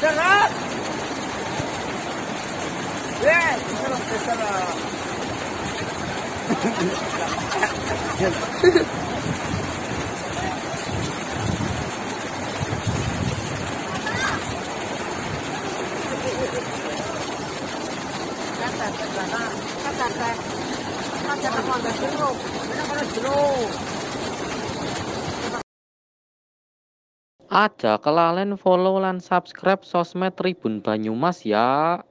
Sarap! Yes! Sarap na sarap! Aja kelalen follow lan subscribe sosmed Tribun Banyumas ya.